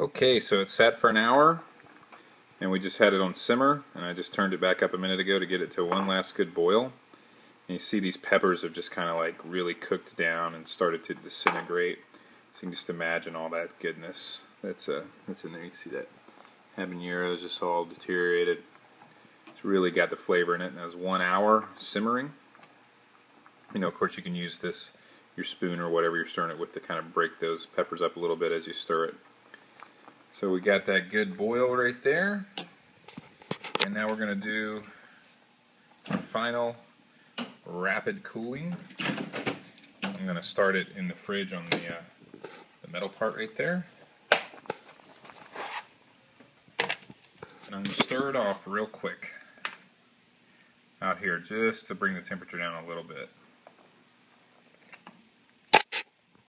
Okay, so it sat for an hour, and we just had it on simmer, and I just turned it back up a minute ago to get it to one last good boil. And you see these peppers have just kind of like really cooked down and started to disintegrate. So you can just imagine all that goodness that's uh, that's in there. You can see that habanero is just all deteriorated. It's really got the flavor in it, and that was one hour simmering. You know, of course, you can use this your spoon or whatever you're stirring it with to kind of break those peppers up a little bit as you stir it. So we got that good boil right there. And now we're going to do our final rapid cooling. I'm going to start it in the fridge on the, uh, the metal part right there. And I'm going to stir it off real quick out here just to bring the temperature down a little bit.